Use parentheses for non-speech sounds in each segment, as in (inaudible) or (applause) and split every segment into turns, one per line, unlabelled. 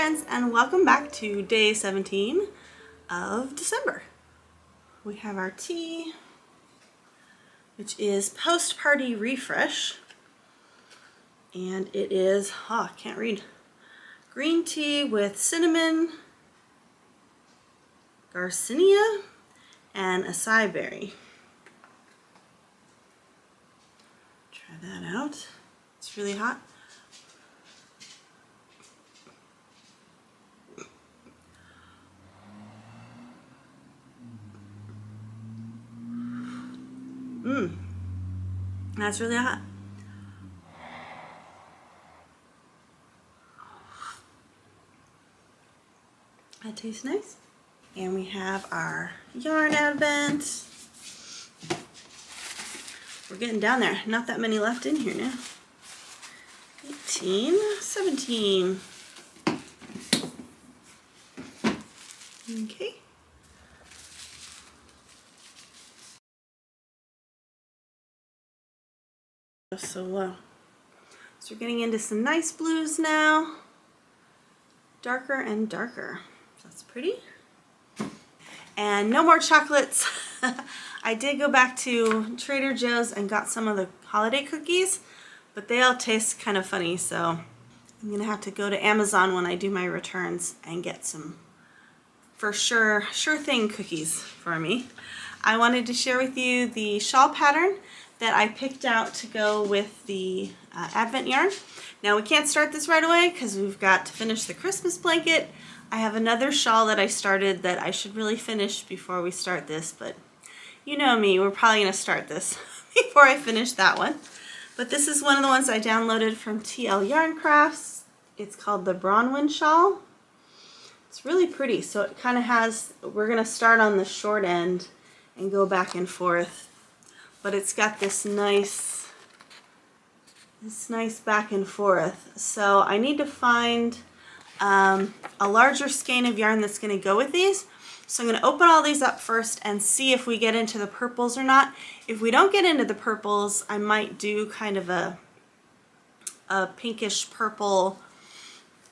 friends and welcome back to day 17 of December. We have our tea, which is post-party refresh. And it is, oh, I can't read, green tea with cinnamon, garcinia, and acai berry. Try that out. It's really hot. Mmm. That's really hot. That tastes nice. And we have our yarn advent. We're getting down there. Not that many left in here now. 18, 17. Okay. So low. So we're getting into some nice blues now. Darker and darker. That's pretty. And no more chocolates. (laughs) I did go back to Trader Joe's and got some of the holiday cookies, but they all taste kind of funny, so I'm going to have to go to Amazon when I do my returns and get some for sure, sure thing cookies for me. I wanted to share with you the shawl pattern that I picked out to go with the uh, Advent yarn. Now we can't start this right away because we've got to finish the Christmas blanket. I have another shawl that I started that I should really finish before we start this, but you know me, we're probably going to start this (laughs) before I finish that one. But this is one of the ones I downloaded from TL Yarn Crafts. It's called the Bronwyn shawl. It's really pretty, so it kind of has, we're going to start on the short end and go back and forth but it's got this nice this nice back and forth. So I need to find um, a larger skein of yarn that's going to go with these. So I'm going to open all these up first and see if we get into the purples or not. If we don't get into the purples I might do kind of a a pinkish purple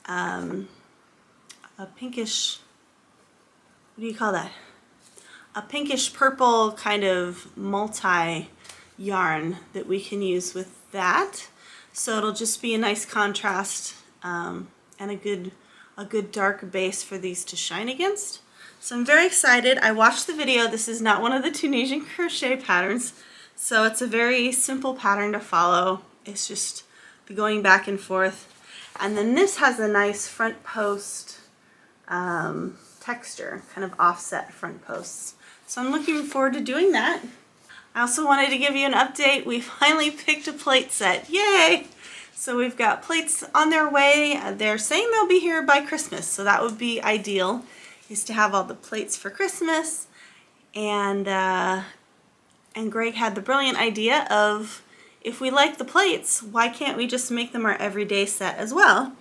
um, a pinkish what do you call that a pinkish purple kind of multi yarn that we can use with that. So it'll just be a nice contrast um, and a good, a good dark base for these to shine against. So I'm very excited. I watched the video. This is not one of the Tunisian (laughs) crochet patterns. So it's a very simple pattern to follow. It's just going back and forth. And then this has a nice front post um, texture, kind of offset front posts. So I'm looking forward to doing that. I also wanted to give you an update. We (laughs) finally picked a plate set. Yay! So we've got plates on their way. They're saying they'll be here by Christmas, so that would be ideal, is to have all the plates for Christmas. And, uh, and Greg had the brilliant idea of, if we like the plates, why can't we just make them our everyday set as well?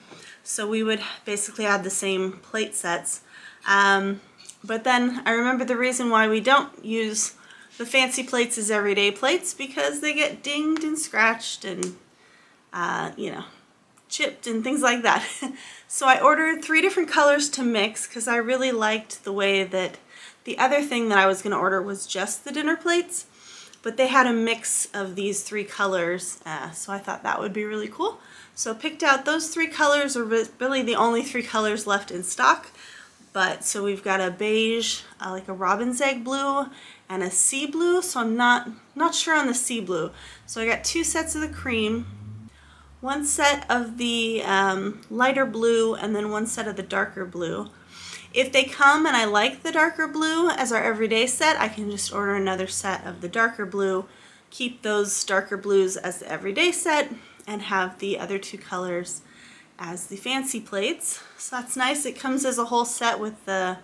So we would basically add the same plate sets. Um, but then I remember the reason why we don't use the fancy plates as everyday plates because they get dinged and scratched and, uh, you know, chipped and things like that. (laughs) so I ordered three different colors to mix because I really liked the way that the other thing that I was going to order was just the dinner plates, but they had a mix of these three colors, uh, so I thought that would be really cool. So picked out those three colors are really the only three colors left in stock. But so we've got a beige, uh, like a robin's egg blue, and a sea blue. So I'm not not sure on the sea blue. So I got two sets of the cream, one set of the um, lighter blue, and then one set of the darker blue. If they come and I like the darker blue as our everyday set, I can just order another set of the darker blue, keep those darker blues as the everyday set, and have the other two colors as the fancy plates. So that's nice. It comes as a whole set with the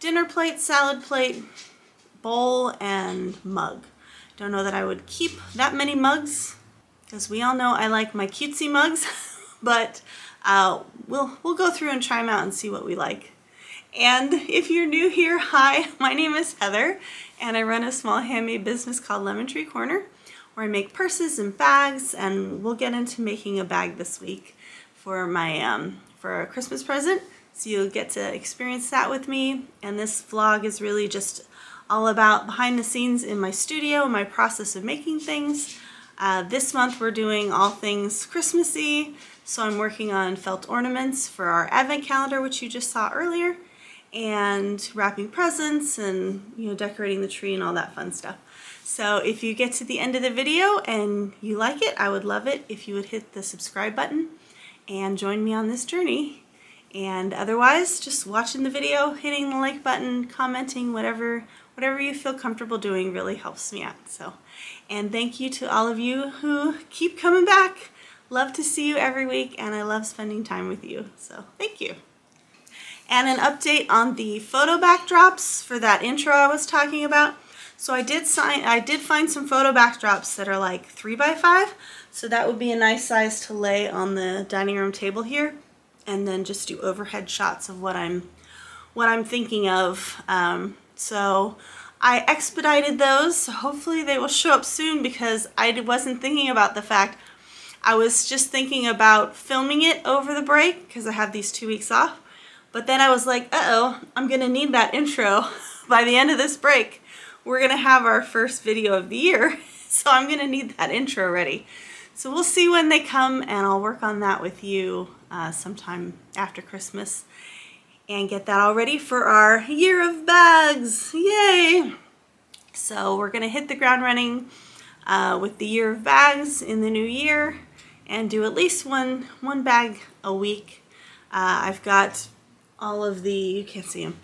dinner plate, salad plate, bowl, and mug. Don't know that I would keep that many mugs because we all know I like my cutesy mugs, (laughs) but uh, we'll, we'll go through and try them out and see what we like. And if you're new here, (laughs) hi, my name is Heather, and I run a small handmade business called Lemon Tree Corner where I make purses and bags and we'll get into making a bag this week for my um, for a Christmas present. So you'll get to experience that with me. And this vlog is really just all about behind the scenes in my studio my process of making things. Uh, this month we're doing all things Christmassy. So I'm working on felt ornaments for our advent calendar which you just saw earlier and wrapping presents and you know decorating the tree and all that fun stuff. So if you get to the end of the video and you like it, I would love it if you would hit the subscribe button and join me on this journey. And otherwise, just watching the video, hitting the like button, commenting, whatever, whatever you feel comfortable doing really helps me out. So, and thank you to all of you who keep coming back. Love to see you every week and I love spending time with you. So thank you. And an update on the photo backdrops for that intro I was talking about. So I did sign, I did find some photo backdrops that are like three by five. So that would be a nice size to lay on the dining room table here. And then just do overhead shots of what I'm, what I'm thinking of. Um, so I expedited those. So hopefully they will show up soon because I wasn't thinking about the fact I was just thinking about filming it over the break because I have these two weeks off. But then I was like, uh-oh, I'm going to need that intro (laughs) by the end of this break we're going to have our first video of the year. (laughs) So I'm going to need that intro ready. So we'll see when they come and I'll work on that with you uh, sometime after Christmas and get that all ready for our year of bags. Yay! So we're going to hit the ground running uh, with the year of bags in the new year and do at least one, one bag a week. Uh, I've got all of the, you can't see them.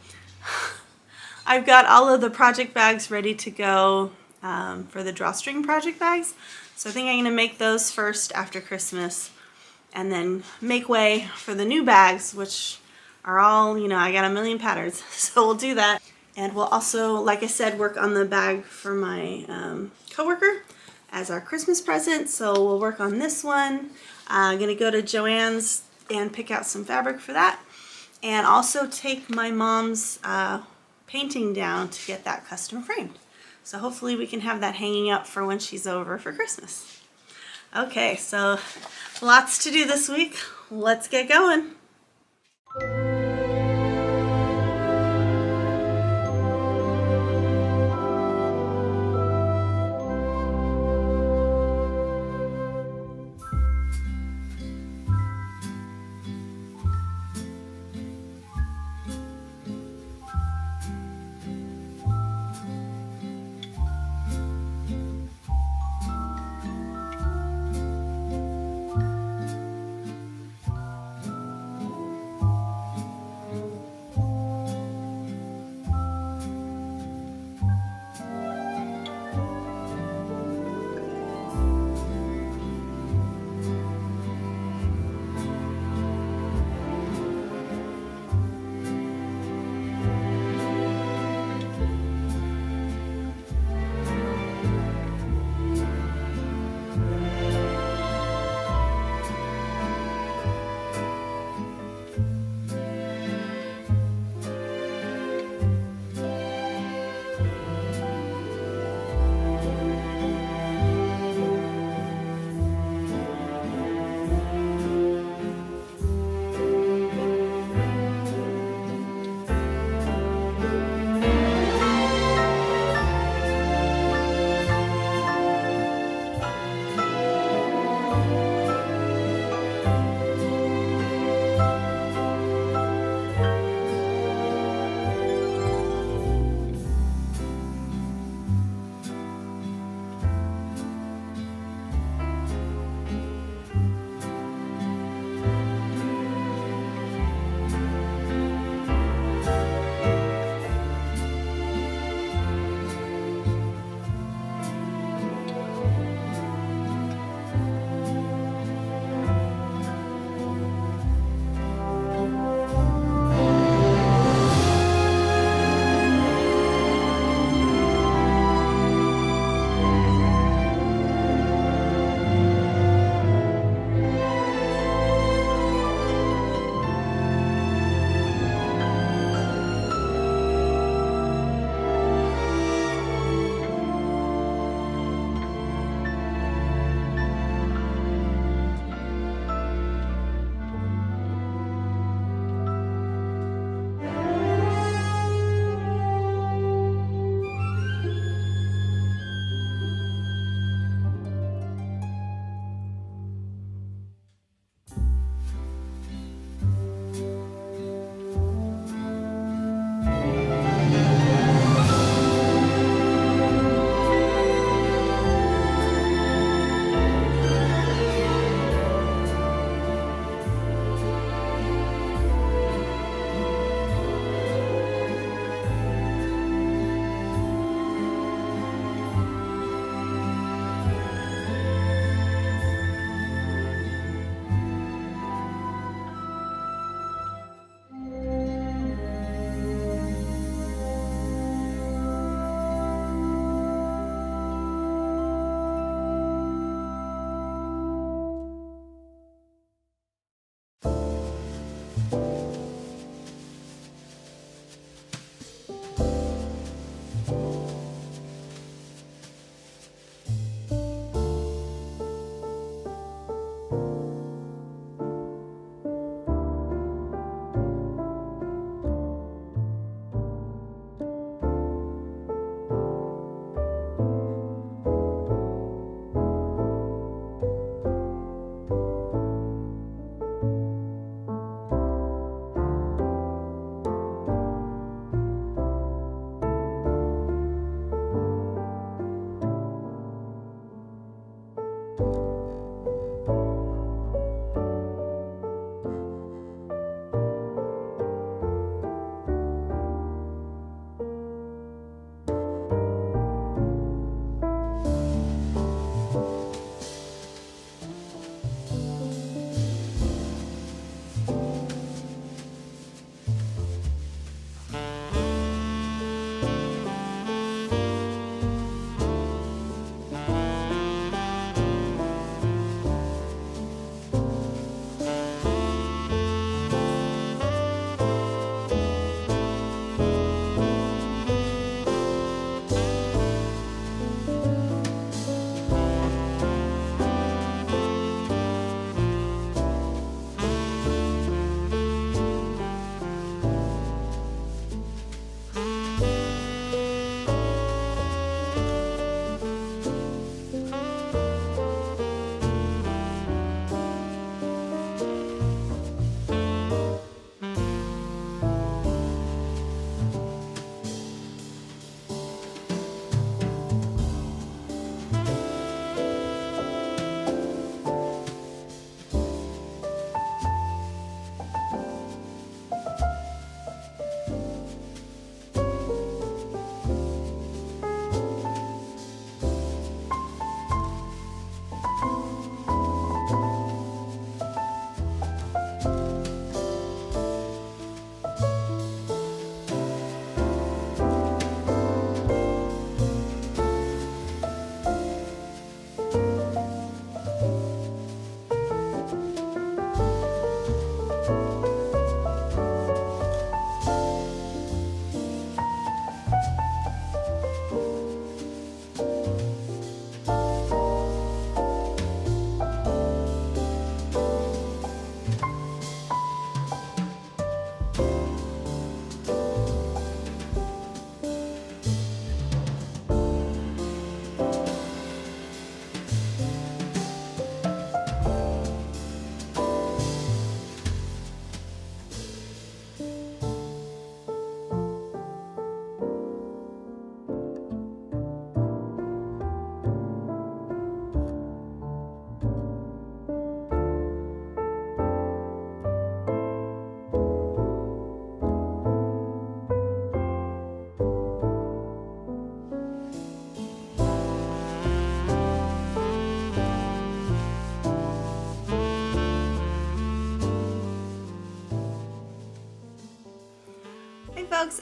(laughs) I've got all of the project bags ready to go um, for the drawstring project bags. So I think I'm going to make those first after Christmas and then make way for the new bags, which are all, you know, I got a million patterns. (laughs) So we'll do that. And we'll also, like I said, work on the bag for my um, coworker as our Christmas present. So we'll work on this one. Uh, I'm going to go to Joann's and pick out some fabric for that. And also take my mom's uh, painting down to get that custom framed. So hopefully we can have that hanging up for when she's over for Christmas. Okay, so lots to do this week. Let's get going.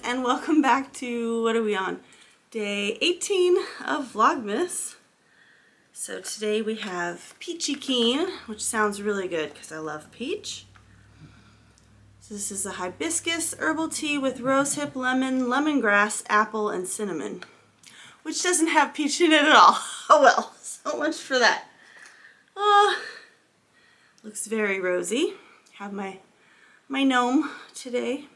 And welcome back to, what are we on? Day 18 of Vlogmas. So today we have Peachy Keen, which sounds really good because I love peach. So this is a hibiscus herbal tea with rosehip, lemon, lemongrass, apple, and cinnamon. Which doesn't have peach in it at all. (laughs) Oh well, so much for that. Oh, looks very rosy. Have my my gnome today.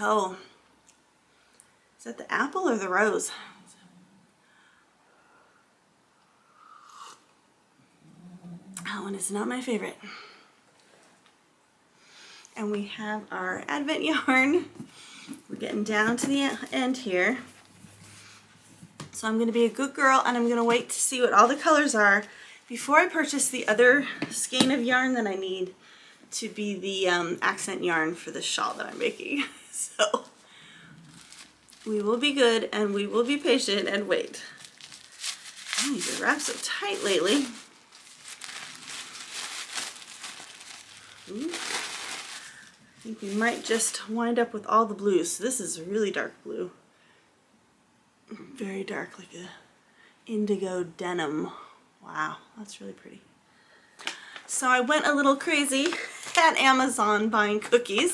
Oh, is that the apple or the rose? That one is not my favorite. And we have our advent (laughs) yarn. We're getting down to the end here. So I'm going to be a good girl and I'm going to wait to see what all the colors are before I purchase the other skein of yarn that I need to be the um, accent yarn for the shawl that I'm making. (laughs) (laughs) So we will be good and we will be patient and wait. Oh, these are wrapped so tight lately. Ooh. I think we might just wind up with all the blues. So this is a really dark blue. Very dark, like a indigo denim. Wow, that's really pretty. So I went a little crazy (laughs) at Amazon buying cookies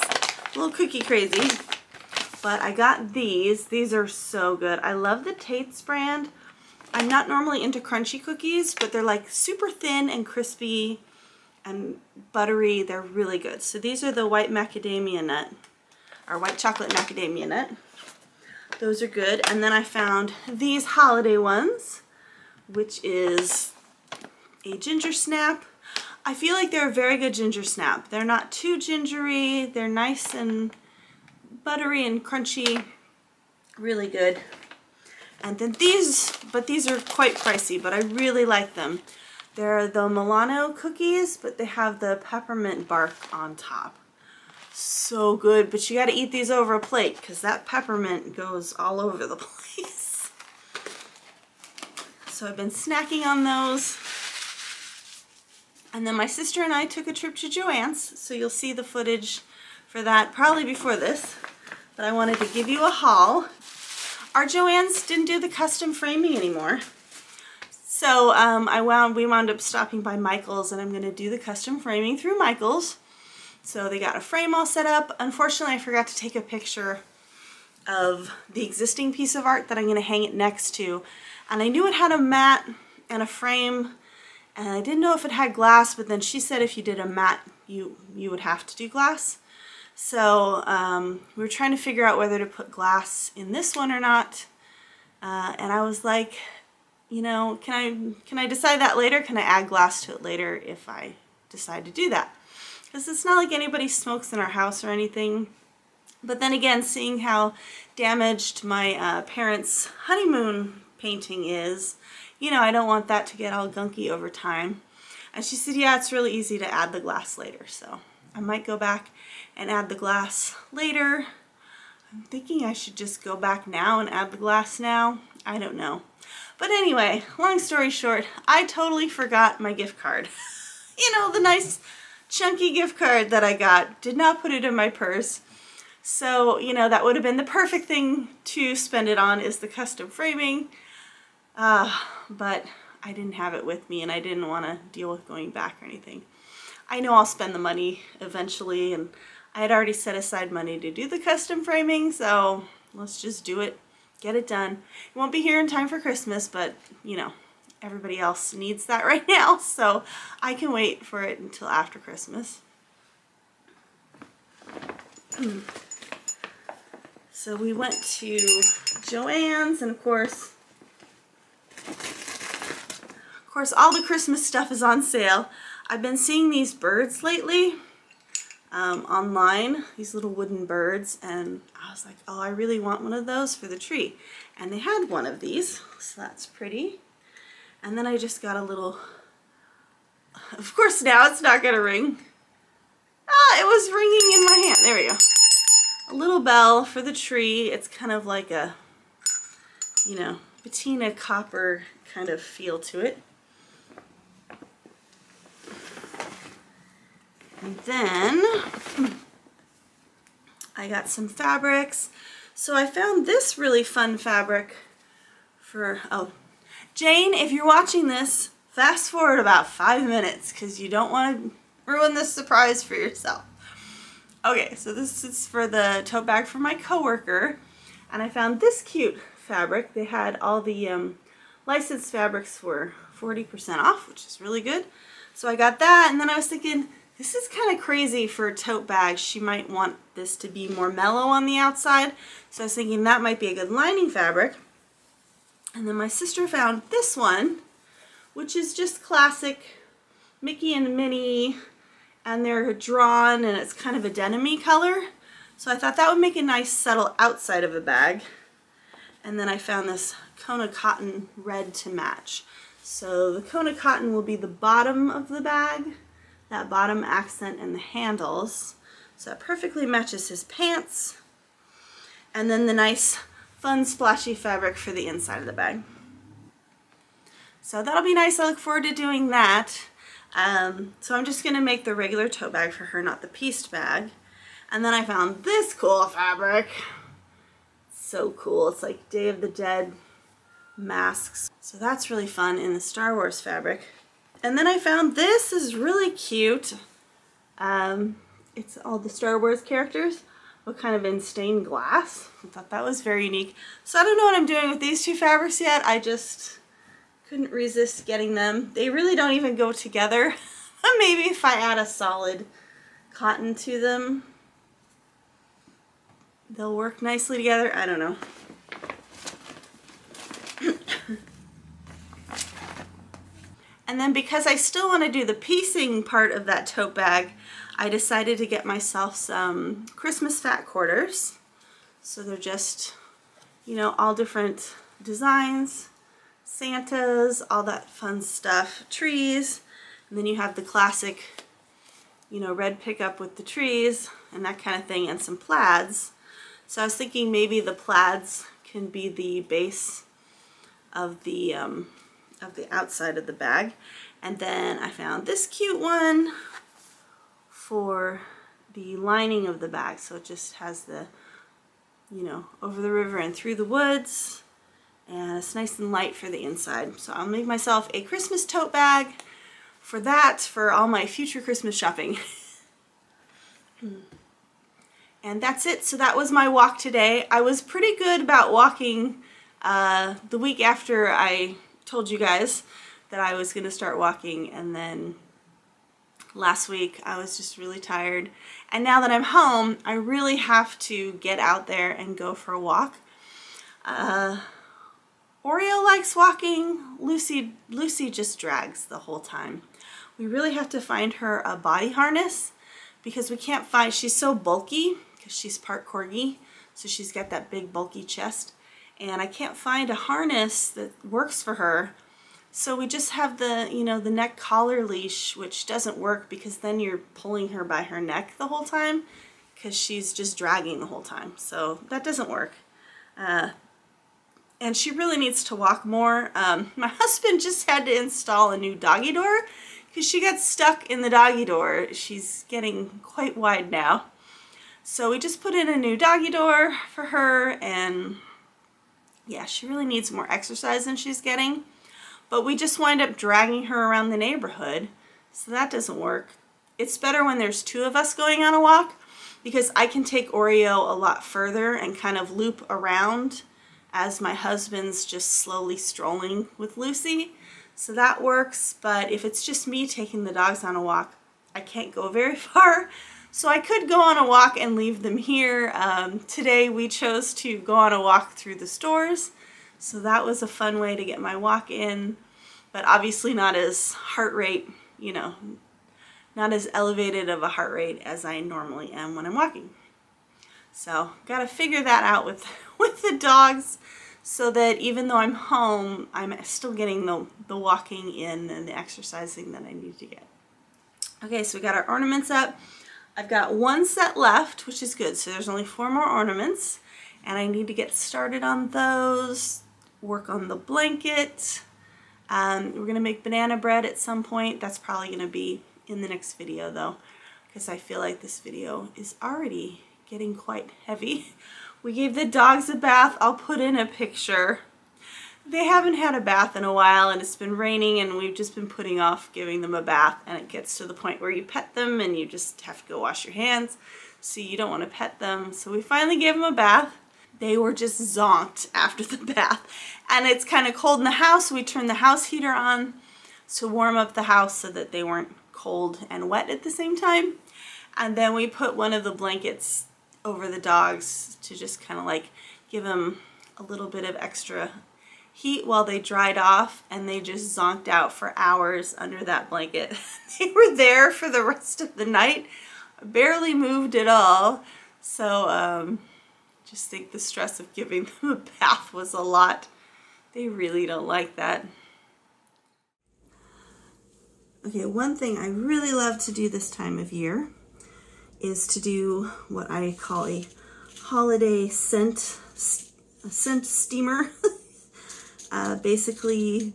a little cookie crazy. But I got these. These are so good. I love the Tate's brand. I'm not normally into crunchy cookies, but they're like super thin and crispy and buttery. They're really good. So these are the white macadamia nut, or white chocolate macadamia nut. Those are good. And then I found these holiday ones, which is a ginger snap I feel like they're a very good ginger snap. They're not too gingery. They're nice and buttery and crunchy. Really good. And then these, but these are quite pricey, but I really like them. They're the Milano cookies, but they have the peppermint bark on top. So good, but you gotta eat these over a plate because that peppermint goes all over the (laughs) place. So I've been snacking on those. And then my sister and I took a trip to Joann's, so you'll see the footage for that probably before this. But I wanted to give you a haul. Our Joann's didn't do the custom framing anymore. So um, I wound, we wound up stopping by Michael's and I'm going to do the custom framing through Michael's. So they got a frame all set up. Unfortunately, I forgot to take a picture of the existing piece of art that I'm going to hang it next to. And I knew it had a mat and a frame and I didn't know if it had glass, but then she said if you did a matte, you, you would have to do glass. So um, we were trying to figure out whether to put glass in this one or not. Uh, and I was like, you know, can I, can I decide that later? Can I add glass to it later if I decide to do that? Because it's not like anybody smokes in our house or anything. But then again, seeing how damaged my uh, parents' honeymoon painting is, you know, I don't want that to get all gunky over time. And she said, yeah, it's really easy to add the glass later. So I might go back and add the glass later. I'm thinking I should just go back now and add the glass now. I don't know. But anyway, long story short, I totally forgot my gift card. (laughs) you know, the nice chunky gift card that I got. Did not put it in my purse. So, you know, that would have been the perfect thing to spend it on is the custom framing. Uh, but I didn't have it with me and I didn't want to deal with going back or anything. I know I'll spend the money eventually and I had already set aside money to do the custom framing, so let's just do it, get it done. It won't be here in time for Christmas, but you know, everybody else needs that (laughs) right now, so I can wait for it until after Christmas. (clears throat) so we went to Joann's and of course of course, all the Christmas stuff is on sale. I've been seeing these birds lately um, online, these little wooden birds, and I was like, oh, I really want one of those for the tree. And they had one of these, so that's pretty. And then I just got a little, of course now it's not gonna ring. Ah, it was ringing in my hand, there we go. A little bell for the tree. It's kind of like a, you know, patina copper kind of feel to it. And then (clears throat) I got some fabrics. So I found this really fun fabric for, oh, Jane, if you're watching this, fast forward about five minutes because you don't want to ruin this surprise for yourself. Okay, so this is for the tote bag for my coworker, and I found this cute fabric. They had all the um, licensed fabrics for 40% off, which is really good. So I got that, and then I was thinking, this is kind of crazy for a tote bag. She might want this to be more mellow on the outside. So I was thinking that might be a good lining fabric. And then my sister found this one, which is just classic Mickey and Minnie and they're drawn and it's kind of a denim color. So I thought that would make a nice subtle outside of a bag. And then I found this Kona Cotton red to match. So the Kona Cotton will be the bottom of the bag, that bottom accent and the handles. So that perfectly matches his pants. And then the nice fun splashy fabric for the inside of the bag. So that'll be nice. I look forward to doing that. Um, so I'm just going to make the regular tote bag for her, not the pieced bag. And then I found this cool fabric. So cool. It's like Day of the Dead masks. So that's really fun in the Star Wars fabric. And then I found this is really cute. Um, it's all the Star Wars characters, but kind of in stained glass. I thought that was very unique. So I don't know what I'm doing with these two fabrics yet. I just couldn't resist getting them. They really don't even go together. (laughs) Maybe if I add a solid cotton to them, they'll work nicely together. I don't know. and then because I still want to do the piecing part of that tote bag, I decided to get myself some Christmas fat quarters. So they're just, you know, all different designs. Santas, all that fun stuff, trees, and then you have the classic, you know, red pickup with the trees and that kind of thing, and some plaids. So I was thinking maybe the plaids can be the base of the um, of the outside of the bag. And then I found this cute one for the lining of the bag. So it just has the, you know, over the river and through the woods and it's nice and light for the inside. So I'll make myself a Christmas tote bag for that for all my future Christmas shopping. (laughs) and that's it. So that was my walk today. I was pretty good about walking uh, the week after I told you guys that I was going to start walking and then last week I was just really tired. And now that I'm home, I really have to get out there and go for a walk. Uh, Oreo likes walking. Lucy, Lucy just drags the whole time. We really have to find her a body harness because we can't find, she's so bulky because she's part corgi. So she's got that big bulky chest and I can't find a harness that works for her. So we just have the, you know, the neck collar leash, which doesn't work because then you're pulling her by her neck the whole time because she's just dragging the whole time. So that doesn't work. Uh, and she really needs to walk more. Um, (laughs) my husband just had to install a new doggy door because she got stuck in the doggy door. She's getting quite wide now. So we just put in a new doggy door for her and yeah, she really needs more exercise than she's getting. But we just wind up dragging her around the neighborhood, so that doesn't work. It's better when there's two of us going on a walk because I can take Oreo a lot further and kind of loop around as my husband's just slowly strolling with Lucy. So that works, but if it's just me taking the dogs on a walk, I can't go very (laughs) far. So I could go on a walk and leave them here. Um, today we chose to go on a walk through the stores. So that was a fun way to get my walk in, but obviously not as heart rate, you know, not as elevated of a heart rate as I normally am when I'm walking. So got to figure that out with, (laughs) with the dogs so that even though I'm home, I'm still getting the, the walking in and the exercising that I need to get. Okay, so we got our ornaments up. I've got one set left, which is good. So there's only four more ornaments and I need to get started on those, work on the blanket. Um, we're to make banana bread at some point. That's probably to be in the next video though because I feel like this video is already getting quite heavy. (laughs) We gave the dogs a bath. I'll put in a picture. They haven't had a bath in a while and it's been raining and we've just been putting off giving them a bath and it gets to the point where you pet them and you just have to go wash your hands so you don't want to pet them. So we finally gave them a bath. They were just zonked (laughs) after the bath and it's kind of cold in the house so we turned the house heater on to warm up the house so that they weren't cold and wet at the same time. And then we put one of the blankets over the dogs to just kind of like give them a little bit of extra heat while they dried off and they just zonked out for hours under that blanket. (laughs) they were there for the rest of the night, barely moved at all. So um, just think the stress of giving them a bath was a lot. They really don't like that. Okay, one thing I really love to do this time of year is to do what I call a holiday scent, a scent steamer. (laughs) uh, basically,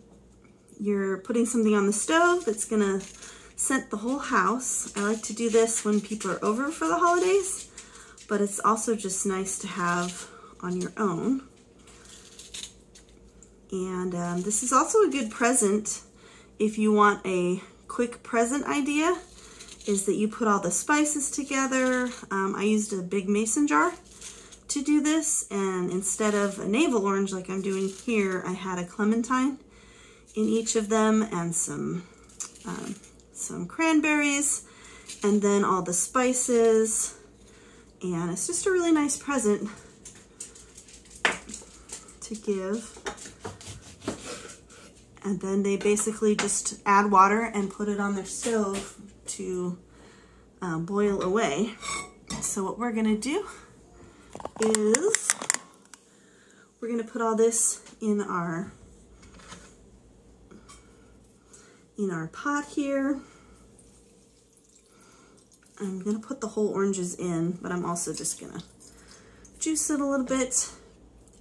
you're putting something on the stove that's gonna scent the whole house. I like to do this when people are over for the holidays, but it's also just nice to have on your own. And um, this is also a good present if you want a quick present idea is that you put all the spices together. Um, I used a big mason jar to do this and instead of a navel orange like I'm doing here, I had a clementine in each of them and some, um, some cranberries and then all the spices and it's just a really nice present to give and then they basically just add water and put it on their stove to uh, boil away. So what we're gonna do is we're gonna put all this in our in our pot here. I'm gonna put the whole oranges in, but I'm also just gonna juice it a little bit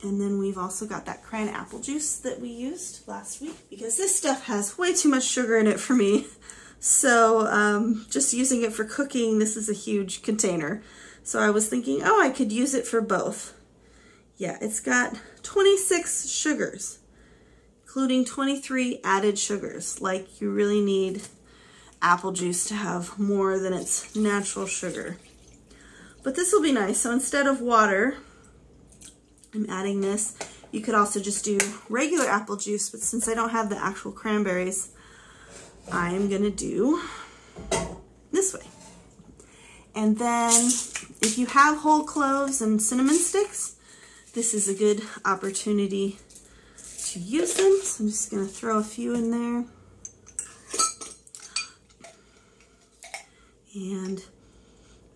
and then we've also got that cran apple juice that we used last week because this stuff has way too much sugar in it for me. (laughs) So um, just using it for cooking, this is a huge container. So I was thinking, oh, I could use it for both. Yeah, it's got 26 sugars, including 23 added sugars. Like you really need apple juice to have more than its natural sugar. But this will be nice. So instead of water, I'm adding this. You could also just do regular apple juice, but since I don't have the actual cranberries, I am gonna do this way. And then if you have whole cloves and cinnamon sticks, this is a good opportunity to use them. So I'm just gonna throw a few in there. And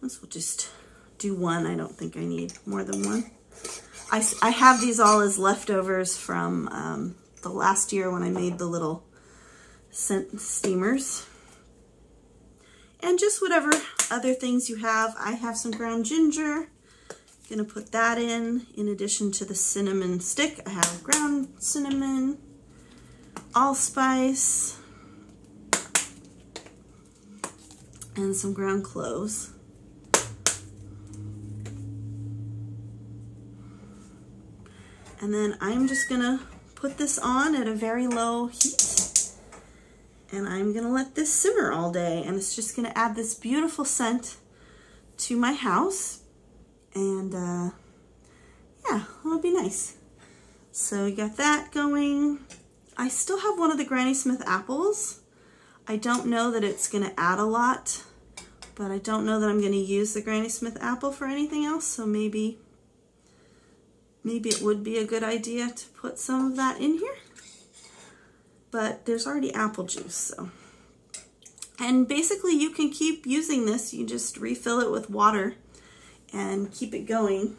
this will just do one. I don't think I need more than one. I, I have these all as leftovers from um, the last year when I made the little scent steamers. And just whatever other things you have. I have some ground ginger. Gonna put that in, in addition to the cinnamon stick. I have ground cinnamon, allspice, and some ground cloves. And then I'm just gonna put this on at a very low heat. And I'm gonna let this simmer all day. And it's just gonna add this beautiful scent to my house. And uh, yeah, it'll be nice. So we got that going. I still have one of the Granny Smith apples. I don't know that it's gonna add a lot, but I don't know that I'm gonna use the Granny Smith apple for anything else, so maybe maybe it would be a good idea to put some of that in here. But there's already apple juice, so. And basically you can keep using this. You just refill it with water and keep it going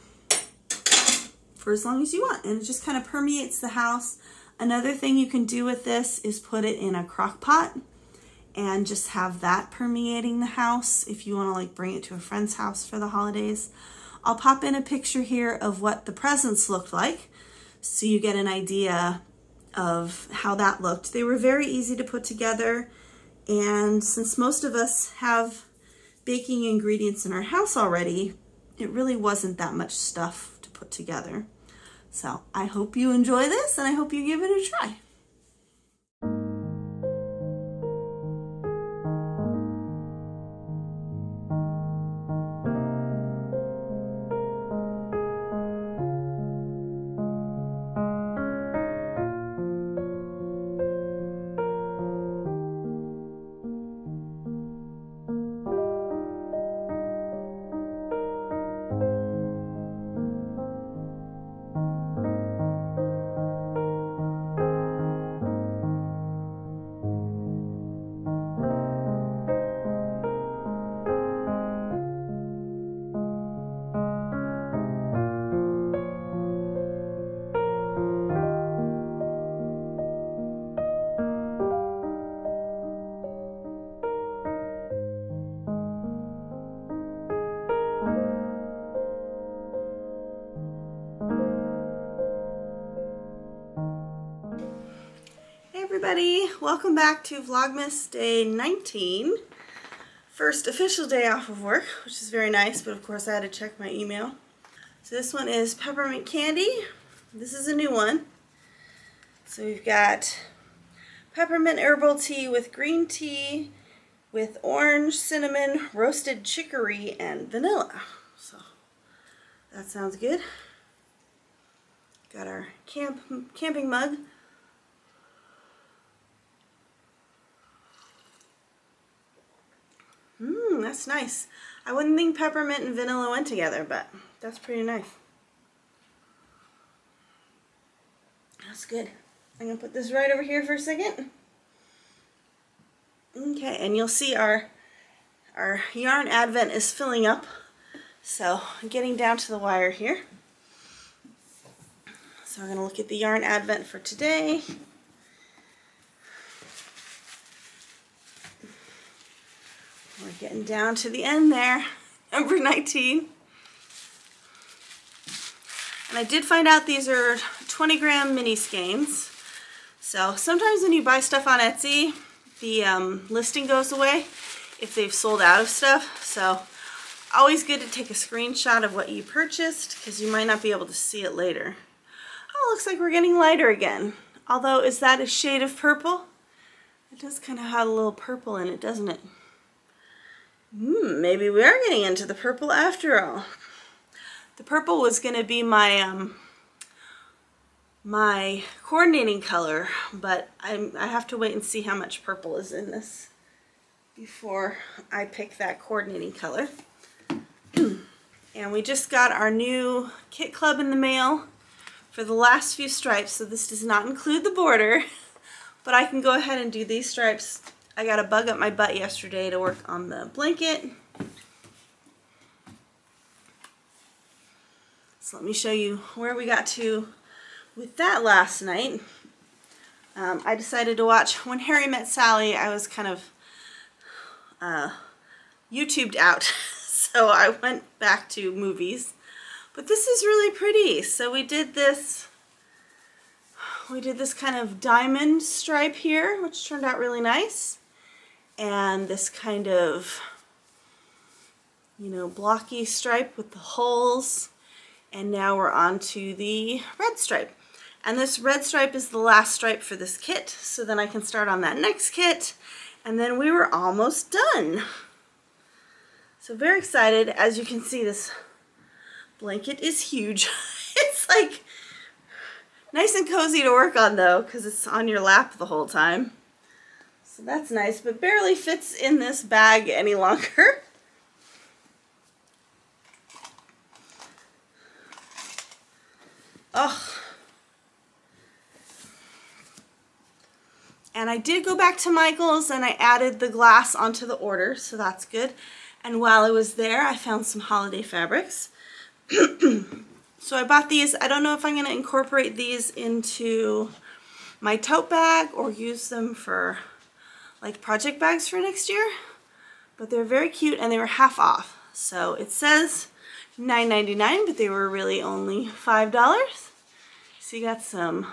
for as long as you want. And it just kind of permeates the house. Another thing you can do with this is put it in a crock pot and just have that permeating the house if you want to like bring it to a friend's house for the holidays. I'll pop in a picture here of what the presents looked like so you get an idea of how that looked. They were very easy to put together and since most of us have baking ingredients in our house already, it really wasn't that much stuff to put together. So I hope you enjoy this and I hope you give it a try. Back to Vlogmas Day 19. First official day off of work, which is very nice, but of course I had to check my email. So this one is peppermint candy. This is a new one. So we've got peppermint herbal tea with green tea, with orange, cinnamon, roasted chicory, and vanilla. So that sounds good. Got our camp camping mug Mmm, that's nice. I wouldn't think peppermint and vanilla went together, but that's pretty nice. That's good. I'm going to put this right over here for a second. Okay, and you'll see our, our yarn advent is filling up. So I'm getting down to the wire here. So we're going to look at the yarn advent for today. We're getting down to the end there, (laughs) number 19. And I did find out these are 20 gram mini skeins. So sometimes when you buy stuff on Etsy, the um, listing goes away if they've sold out of stuff. So always good to take a screenshot of what you purchased because you might not be able to see it later. Oh, looks like we're getting lighter again. Although, is that a shade of purple? It does kind of have a little purple in it, doesn't it? Hmm, maybe we are getting into the purple after all. The purple was going to be my um, my coordinating color, but i I have to wait and see how much purple is in this before I pick that coordinating color. (clears throat) and we just got our new kit club in the mail for the last few stripes, so this does not include the border, (laughs) but I can go ahead and do these stripes I got a bug up my butt yesterday to work on the blanket. So let me show you where we got to with that last night. Um, I decided to watch When Harry Met Sally. I was kind of uh, YouTubed out, (laughs) so I went back to movies. But this is really pretty. So we did this we did this kind of diamond stripe here, which turned out really nice and this kind of you know blocky stripe with the holes. And now we're on to the red stripe. And this red stripe is the last stripe for this kit. So then I can start on that next kit. And then we were almost done. So very excited. As you can see this blanket is huge. (laughs) It's like nice and cozy to work on though because it's on your lap the whole time so that's nice, but barely fits in this bag any longer. (laughs) Ugh. And I did go back to Michael's and I added the glass onto the order, so that's good. And while I was there, I found some holiday fabrics. (clears throat) so I bought these. I don't know if I'm going to incorporate these into my tote bag or use them for like project bags for next year, but they're very cute and they were half off. So it says $9.99, but they were really only $5. So you got some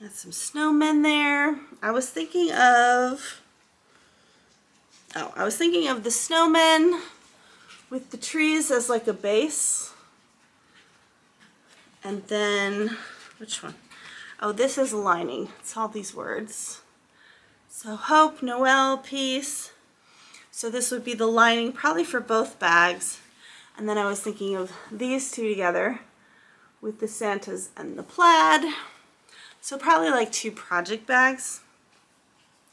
got some snowmen there. I was thinking of Oh, I was thinking of the snowmen with the trees as like a base. And then, which one? Oh, this is lining. It's all these words. So hope, Noel, peace. So this would be the lining probably for both bags. And then I was thinking of these two together with the Santas and the plaid. So probably like two project bags.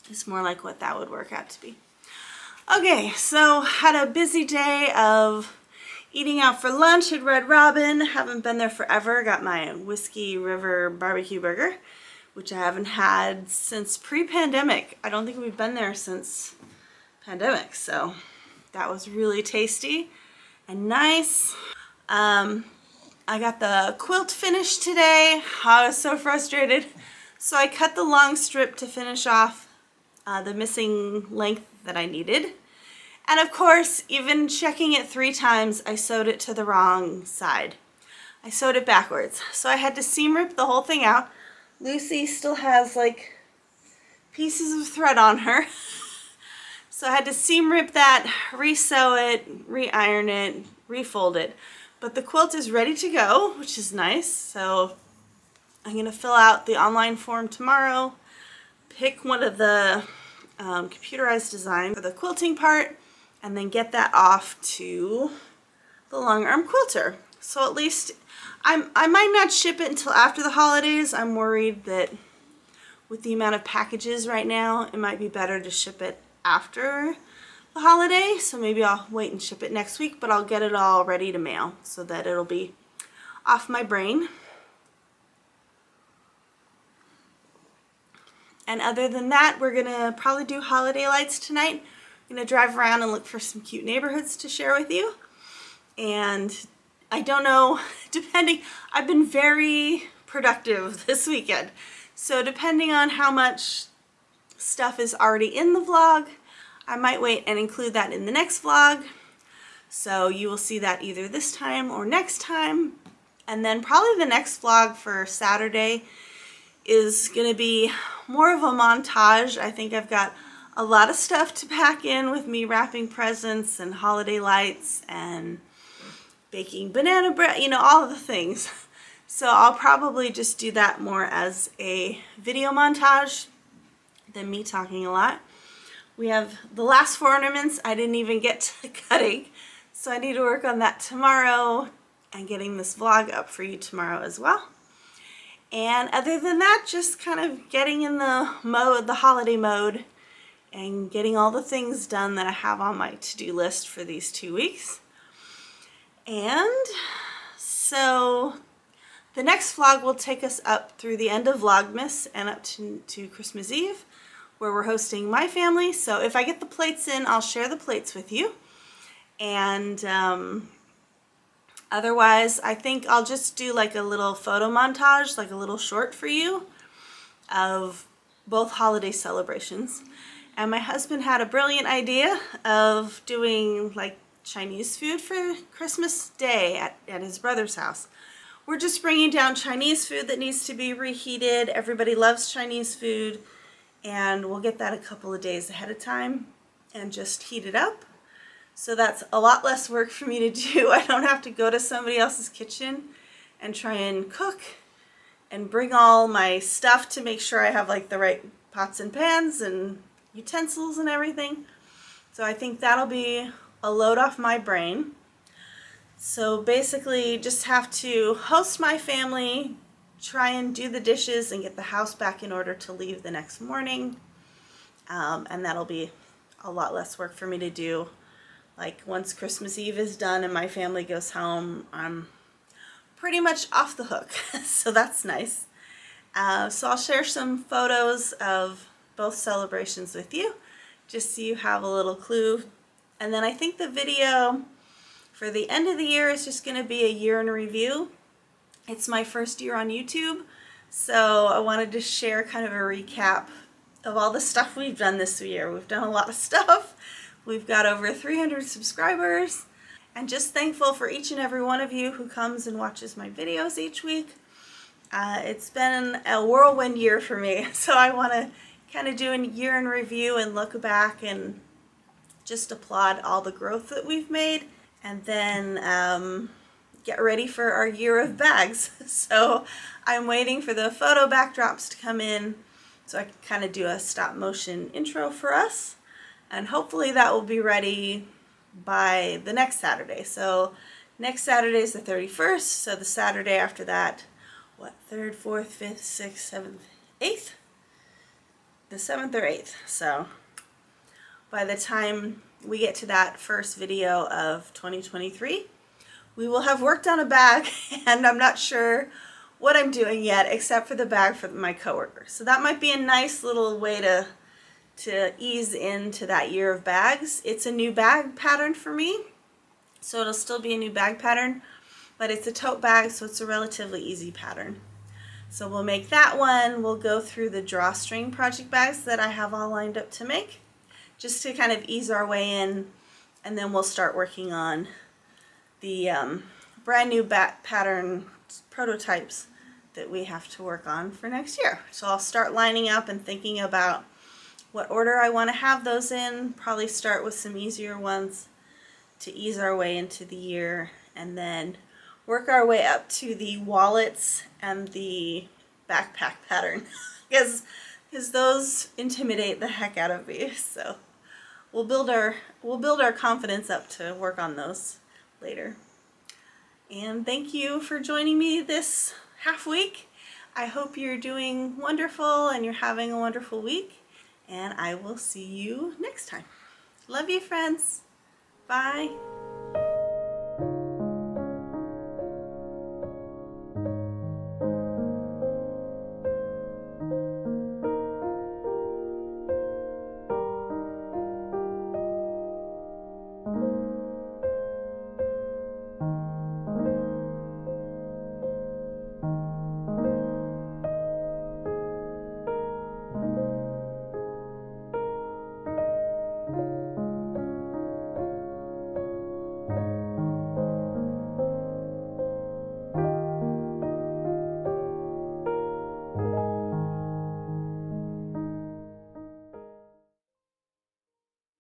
It's more like what that would work out to be. Okay, so had a busy day of eating out for lunch at Red Robin. Haven't been there forever. Got my Whiskey River barbecue burger, which I haven't had since pre-pandemic. I don't think we've been there since pandemic, so that was really tasty and nice. Um, I got the quilt finished today. (laughs) I was so frustrated. So I cut the long strip to finish off uh, the missing length that I needed. And of course, even checking it three times, I sewed it to the wrong side. I sewed it backwards. So I had to seam rip the whole thing out. Lucy still has like pieces of thread on her. (laughs) so I had to seam rip that, re-sew it, re-iron it, refold it. But the quilt is ready to go, which is nice. So I'm going to fill out the online form tomorrow, pick one of the um, computerized design for the quilting part, and then get that off to the long arm quilter. So at least I'm, I might not ship it until after the holidays. I'm worried that with the amount of packages right now, it might be better to ship it after the holiday. So maybe I'll wait and ship it next week, but I'll get it all ready to mail so that it'll be off my brain. And other than that, we're to probably do holiday lights tonight. I'm going to drive around and look for some cute neighborhoods to share with you. And I don't know, (laughs) depending, I've been very productive (laughs) this weekend. So depending on how much stuff is already in the vlog, I might wait and include that in the next vlog. So you will see that either this time or next time. And then probably the next vlog for Saturday is going to be more of a montage. I think I've got a lot of stuff to pack in with me wrapping presents and holiday lights and baking banana bread, you know, all of the things. (laughs) So I'll probably just do that more as a video montage than me talking a lot. We have the last four ornaments I didn't even get to cutting, so I need to work on that tomorrow and getting this vlog up for you tomorrow as well. And other than that, just kind of getting in the mode, the holiday mode, and getting all the things done that I have on my to-do list for these two weeks. And so the next vlog will take us up through the end of Vlogmas and up to, to Christmas Eve where we're hosting my family. So if I get the plates in, I'll share the plates with you. And um, otherwise, I think I'll just do like a little photo montage, like a little short for you of both holiday celebrations. And my husband had a brilliant idea of doing like Chinese food for Christmas Day at, at his brother's house. We're just bringing down Chinese food that needs to be reheated. Everybody loves Chinese food and we'll get that a couple of days ahead of time and just heat it up. So that's a lot less work for me to do. (laughs) I don't have to go to somebody else's kitchen and try and cook and bring all my stuff to make sure I have like the right pots and pans and utensils and everything. So I think that'll be a load off my brain. So basically just have to host my family, try and do the dishes and get the house back in order to leave the next morning. Um, and that'll be a lot less work for me to do. Like once Christmas Eve is done and my family goes home, I'm pretty much off the hook. (laughs) so that's nice. Uh, so I'll share some photos of both celebrations with you, just so you have a little clue. And then I think the video for the end of the year is just going to be a year in review. It's my first year on YouTube, so I wanted to share kind of a recap of all the stuff we've done this year. We've done a lot of (laughs) stuff. We've got over 300 subscribers, and just thankful for each and every one of you who comes and watches my videos each week. Uh, it's been a whirlwind year for me, (laughs) so I want to kind of do a year in review and look back and just applaud all the growth that we've made and then um, get ready for our year of bags. (laughs) So I'm waiting for the photo backdrops to come in so I can kind of do a stop motion intro for us. And hopefully that will be ready by the next Saturday. So next Saturday is the 31st, so the Saturday after that, what, 3rd, 4th, 5th, 6th, 7th, 8th? The 7th or 8th. So by the time we get to that first video of 2023, we will have worked on a bag (laughs) and I'm not sure what I'm doing yet except for the bag for my coworker. So that might be a nice little way to to ease into that year of bags. It's a new bag pattern for me, so it'll still be a new bag pattern, but it's a tote bag, so it's a relatively easy pattern. So we'll make that one. We'll go through the drawstring project bags that I have all lined up to make, just to kind of ease our way in, and then we'll start working on the um, brand new bat pattern prototypes that we have to work on for next year. So I'll start lining up and thinking about what order I want to have those in. Probably start with some easier ones to ease our way into the year and then work our way up to the wallets and the backpack pattern (laughs) because because those intimidate the heck out of me. So we'll build our we'll build our confidence up to work on those later. And thank you for joining me this half week. I hope you're doing wonderful and you're having a wonderful week. And I will see you next time. Love you, friends. Bye.